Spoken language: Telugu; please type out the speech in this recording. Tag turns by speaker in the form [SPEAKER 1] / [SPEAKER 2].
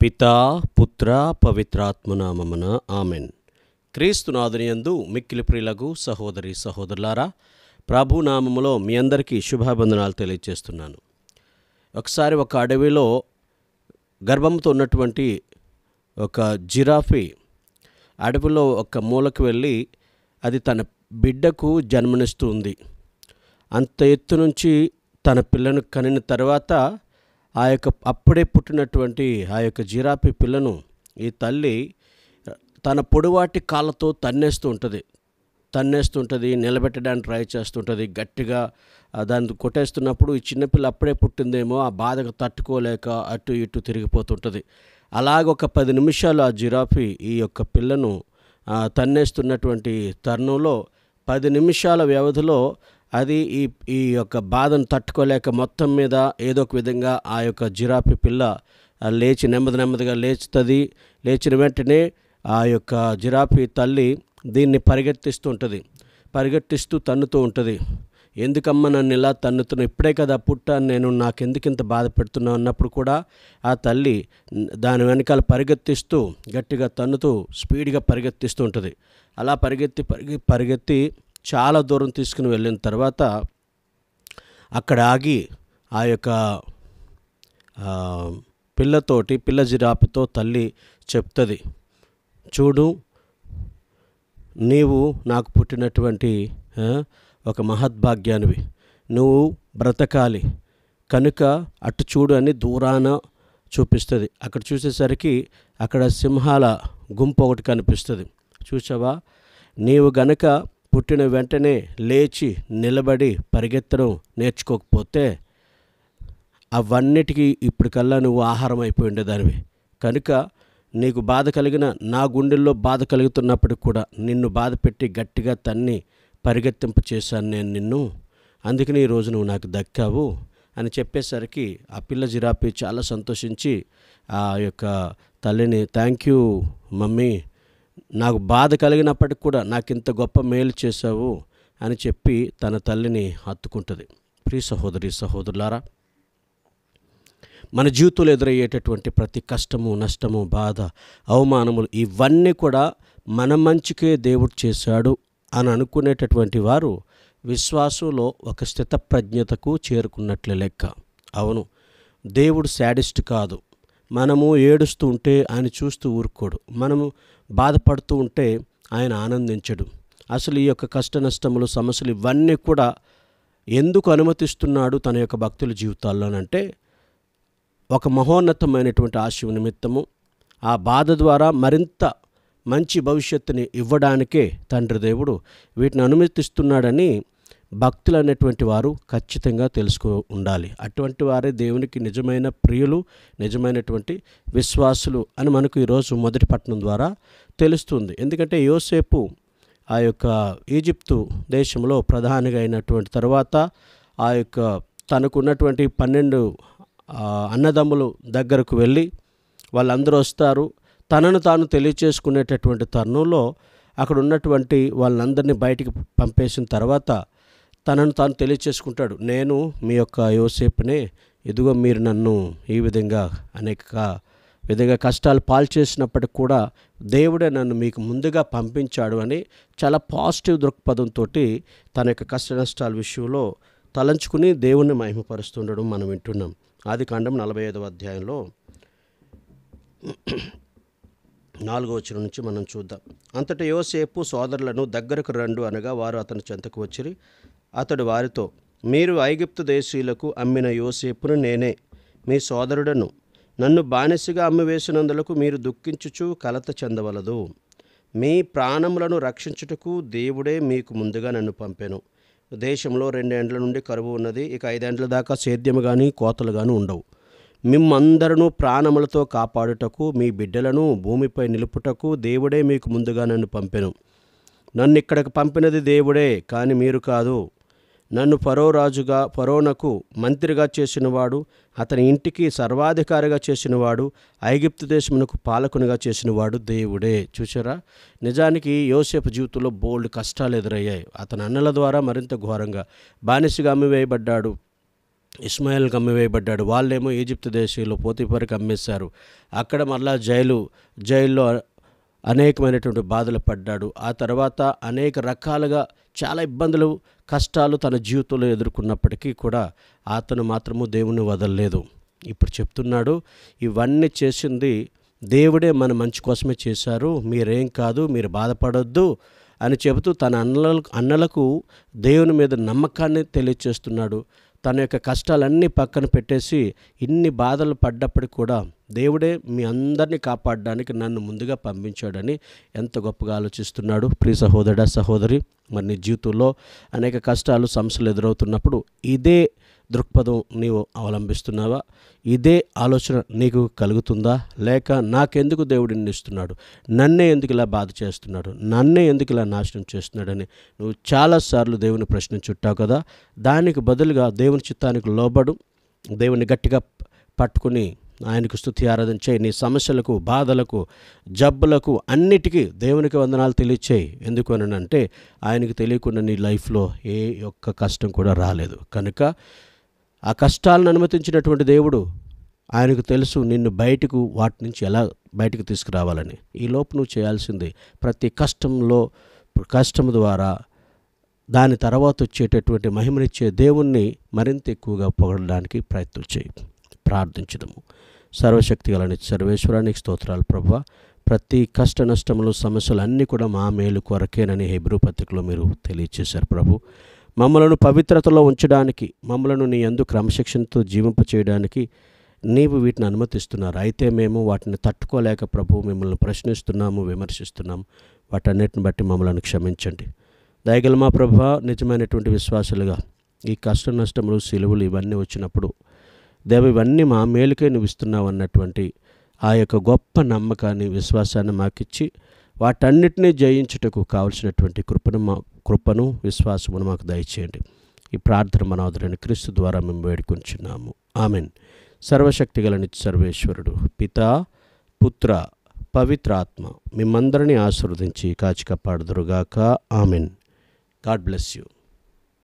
[SPEAKER 1] పితా పుత్ర పవిత్రాత్మనామమున ఆమెన్. క్రీస్తునాథునియందు మిక్కిలి ప్రియులకు సహోదరి సహోదరులారా ప్రభు నామములో మీ అందరికీ శుభాబంధనాలు తెలియజేస్తున్నాను ఒకసారి ఒక అడవిలో గర్భంతో ఉన్నటువంటి ఒక జిరాఫీ అడవిలో ఒక మూలకు వెళ్ళి అది తన బిడ్డకు జన్మనిస్తుంది. అంత ఎత్తు నుంచి తన పిల్లను కనిన తర్వాత ఆ యొక్క అప్పుడే పుట్టినటువంటి ఆ యొక్క జిరాఫీ పిల్లను ఈ తల్లి తన పొడివాటి కాళ్ళతో తన్నేస్తూ ఉంటుంది. తన్నేస్తుంటుంది నిలబెట్టడానికి ట్రై చేస్తుంటుంది గట్టిగా దాన్ని కొట్టేస్తున్నప్పుడు ఈ చిన్నపిల్ల అప్పుడే పుట్టిందేమో ఆ బాధకు తట్టుకోలేక అటు ఇటు తిరిగిపోతుంటుంది. అలాగ ఒక పది నిమిషాలు ఆ జిరాఫీ ఈ యొక్క పిల్లను తన్నేస్తున్నటువంటి తరుణంలో పది నిమిషాల వ్యవధిలో అది ఈ ఈ యొక్క బాధను తట్టుకోలేక మొత్తం మీద ఏదో ఒక విధంగా ఆ యొక్క జిరాఫీ పిల్ల లేచి నెమ్మది నెమ్మదిగా లేచుతుంది. లేచిన వెంటనే ఆ యొక్క జిరాఫీ తల్లి దీన్ని పరిగెత్తిస్తూ ఉంటుంది. పరిగెత్తిస్తూ తన్నుతూ ఉంటుంది. ఎందుకమ్మా నన్ను ఇలా తన్నుతున్నా ఇప్పుడే కదా పుట్ట నేను నాకెందుకు ఇంత బాధ పెడుతున్నావు అన్నప్పుడు కూడా ఆ తల్లి దాని వెనకాల పరిగెత్తిస్తూ గట్టిగా తన్నుతూ స్పీడ్గా పరిగెత్తిస్తూ ఉంటుంది. అలా పరిగెత్తి పరిగె పరిగెత్తి చాలా దూరం తీసుకుని వెళ్ళిన తర్వాత అక్కడ ఆగి ఆ యొక్క పిల్లతోటి పిల్ల జిరాపితో తల్లి చెప్తుంది చూడు నీవు నాకు పుట్టినటువంటి ఒక మహద్భాగ్యానివి. నువ్వు బ్రతకాలి. కనుక అటు చూడు అని దూరాన చూపిస్తుంది. అక్కడ చూసేసరికి అక్కడ సింహాల గుంపు ఒకటి కనిపిస్తుంది. చూసావా నీవు గనక పుట్టిన వెంటనే లేచి నిలబడి పరిగెత్తడం నేర్చుకోకపోతే అవన్నిటికీ ఇప్పటికల్లా నువ్వు ఆహారం అయిపోయి ఉండేదానివి. కనుక నీకు బాధ కలిగిన నా గుండెల్లో బాధ కలుగుతున్నప్పటికి కూడా నిన్ను బాధ పెట్టి గట్టిగా తన్ని పరిగెత్తింప చేశాను నేను నిన్ను. అందుకని ఈరోజు నువ్వు నాకు దక్కావు అని చెప్పేసరికి ఆ పిల్ల జిరాపి చాలా సంతోషించి ఆ యొక్క తల్లిని థ్యాంక్ యూ మమ్మీ నాకు బాధ కలిగినప్పటికి కూడా నాకు ఇంత గొప్ప మేలు చేశావు అని చెప్పి తన తల్లిని హత్తుకుంటుంది. ప్రియ సహోదరి సహోదరులారా మన జీవితంలో ఎదురయ్యేటటువంటి ప్రతి కష్టము నష్టము బాధ అవమానములు ఇవన్నీ కూడా మన మంచికే దేవుడు చేశాడు అని అనుకునేటటువంటి వారు విశ్వాసంలో ఒక స్థితప్రజ్ఞతకు చేరుకున్నట్లే లెక్క. అవును దేవుడు శాడిస్ట్ కాదు. మనము ఏడుస్తూ ఉంటే ఆయన చూస్తూ ఊరుకోడు. మనము బాధపడుతూ ఉంటే ఆయన ఆనందించడు. అసలు ఈ యొక్క కష్ట నష్టములు సమస్యలు ఇవన్నీ కూడా ఎందుకు అనుమతిస్తున్నాడు తన యొక్క భక్తుల జీవితాల్లోనంటే ఒక మహోన్నతమైనటువంటి ఆశయం నిమిత్తము ఆ బాధ ద్వారా మరింత మంచి భవిష్యత్తుని ఇవ్వడానికే తండ్రి దేవుడు వీటిని అనుమతిస్తున్నాడని భక్తులు అనేటువంటి వారు ఖచ్చితంగా తెలుసుకో ఉండాలి. అటువంటి వారే దేవునికి నిజమైన ప్రియులు నిజమైనటువంటి విశ్వాసులు అని మనకు ఈరోజు మొదటి పట్టణం ద్వారా తెలుస్తుంది. ఎందుకంటే యోసేపు ఆ యొక్క ఈజిప్టు దేశంలో ప్రధానిగా అయినటువంటి తర్వాత ఆ యొక్క తనకున్నటువంటి పన్నెండు అన్నదమ్ములు దగ్గరకు వెళ్ళి వాళ్ళందరూ వస్తారు. తనను తాను తెలియచేసుకునేటటువంటి తరుణంలో అక్కడ ఉన్నటువంటి వాళ్ళందరినీ బయటికి పంపేసిన తర్వాత తనను తాను తెలియచేసుకుంటాడు. నేను మీ యొక్క యోసేపునే ఇదిగో మీరు నన్ను ఈ విధంగా అనేక విధంగా కష్టాలు పాలు చేసినప్పటికి కూడా దేవుడే నన్ను మీకు ముందుగా పంపించాడు అని చాలా పాజిటివ్ దృక్పథంతో తన యొక్క కష్ట నష్టాల విషయంలో తలంచుకుని దేవుణ్ణి మహిమపరుస్తుండడం మనం వింటున్నాం. ఆది కాండం నలభై ఐదవ అధ్యాయంలో నాలుగో వచ్చిన నుంచి మనం చూద్దాం. అంతటా యోసేపు సోదరులను దగ్గరకు రండు అనగా వారు అతని చెంతకు వచ్చిరి. అతడు వారితో మీరు ఐగుప్తు దేశీయులకు అమ్మిన యోసేపును నేనే మీ సోదరుడను. నన్ను బానిసగా అమ్మివేసినందులకు మీరు దుఃఖించుచు కలత చెందవలదు. మీ ప్రాణములను రక్షించుటకు దేవుడే మీకు ముందుగా నన్ను పంపెను. దేశంలో రెండేండ్ల నుండి కరువు ఉన్నది ఇక ఐదేండ్ల దాకా సేద్యము కానీ కోతలు కానీ ఉండవు. మిమ్మందరూ ప్రాణములతో కాపాడుటకు మీ బిడ్డలను భూమిపై నిలుపుటకు దేవుడే మీకు ముందుగా నన్ను పంపెను. నన్ను ఇక్కడికి పంపినది దేవుడే కానీ మీరు కాదు. నన్ను పరోరాజుగా రాజుగా మంత్రిగా చేసినవాడు అతని ఇంటికి సర్వాధికారిగా చేసినవాడు ఐగిప్తు దేశమునకు పాలకునిగా చేసినవాడు దేవుడే. చూసారా నిజానికి యోసేపు జీవితంలో బోల్డ్ కష్టాలు ఎదురయ్యాయి. అతని అన్నల ద్వారా మరింత ఘోరంగా బానిసగా అమ్మివేయబడ్డాడు ఇస్మాయిల్కి అమ్మివేయబడ్డాడు వాళ్ళేమో ఈజిప్ట్ దేశంలో పోతిపరికి అమ్మేశారు. అక్కడ మళ్ళా జైలు జైల్లో అనేకమైనటువంటి బాధలు పడ్డాడు. ఆ తర్వాత అనేక రకాలుగా చాలా ఇబ్బందులు కష్టాలు తన జీవితంలో ఎదుర్కొన్నప్పటికీ కూడా అతను మాత్రము దేవుని వదలలేదు. ఇప్పుడు చెప్తున్నాడు ఇవన్నీ చేసింది దేవుడే మన మంచి కోసమే చేశారు. మీరేం కాదు మీరు బాధపడొద్దు అని చెబుతూ తన అన్నలకు అన్నలకు దేవుని మీద నమ్మకాన్ని తెలియచేస్తున్నాడు. తన యొక్క కష్టాలన్నీ పక్కన పెట్టేసి ఇన్ని బాధలు పడ్డప్పటికి కూడా దేవుడే మీ అందరినీ కాపాడడానికి నన్ను ముందుగా పంపించాడని ఎంత గొప్పగా ఆలోచిస్తున్నాడు. ప్రియ సహోదరుడా సహోదరి మరి నీ జీవితంలో అనేక కష్టాలు సమస్యలు ఎదురవుతున్నప్పుడు ఇదే దృక్పథం నీవు అవలంబిస్తున్నావా? ఇదే ఆలోచన నీకు కలుగుతుందా? లేక నాకెందుకు దేవుడు ఇస్తున్నాడు? నన్నే ఎందుకు ఇలా బాధ చేస్తున్నాడు? నన్నే ఎందుకు ఇలా నాశనం చేస్తున్నాడని నువ్వు చాలాసార్లు దేవుని ప్రశ్నించుట్టావు కదా? దానికి బదులుగా దేవుని చిత్తానికి లోబడు దేవుని గట్టిగా పట్టుకుని ఆయనకు స్థుతి ఆరాధన చేయి. నీ సమస్యలకు బాధలకు జబ్బులకు అన్నిటికీ దేవునికి వందనాలు తెలియచేయి. ఎందుకు అని అంటే ఆయనకు తెలియకుండా నీ లైఫ్లో ఏ ఒక్క కష్టం కూడా రాలేదు. కనుక ఆ కష్టాలను అనుమతించినటువంటి దేవుడు ఆయనకు తెలుసు నిన్ను బయటకు వాటి నుంచి ఎలా బయటకు తీసుకురావాలని. ఈ లోపు నువ్వు చేయాల్సింది ప్రతి కష్టంలో కష్టం ద్వారా దాని తర్వాత వచ్చేటటువంటి మహిమనిచ్చే దేవుణ్ణి మరింత ఎక్కువగా పొగడడానికి ప్రయత్నం చేయి. ప్రార్థించడము సర్వశక్తి గలని సర్వేశ్వరానికి స్తోత్రాలు ప్రభు ప్రతి కష్ట నష్టములు సమస్యలు అన్నీ కూడా మా మేలు కొరకేనని హెబ్రూ పత్రికలో మీరు తెలియచేశారు ప్రభు. మమ్మలను పవిత్రతలో ఉంచడానికి మమ్మలను నీ అందు క్రమశిక్షణతో జీవింప చేయడానికి నీవు వీటిని అనుమతిస్తున్నారు. అయితే మేము వాటిని తట్టుకోలేక ప్రభు మిమ్మల్ని ప్రశ్నిస్తున్నాము విమర్శిస్తున్నాము. వాటన్నిటిని బట్టి మమ్మల్ని క్షమించండి. దయగల మా ప్రభు నిజమైనటువంటి విశ్వాసాలుగా ఈ కష్ట నష్టములు సిలువలు ఇవన్నీ వచ్చినప్పుడు దేవ ఇవన్నీ మా మేలుకే నువ్వు ఇస్తున్నావు అన్నటువంటి ఆ యొక్క గొప్ప నమ్మకాన్ని విశ్వాసాన్ని మాకిచ్చి వాటన్నిటినీ జయించుటకు కావలసినటువంటి కృపను మా కృపను విశ్వాసమును మాకు దయచేయండి. ఈ ప్రార్థన మనోదరైన క్రీస్తు ద్వారా మేము వేడుకొంచున్నాము. ఆమెన్. సర్వశక్తి గల సర్వేశ్వరుడు పిత పుత్ర పవిత్రాత్మ మిమ్మందరినీ ఆశీర్వదించి కాచి కాపాడుదురుగాక ఆమెన్. God bless you.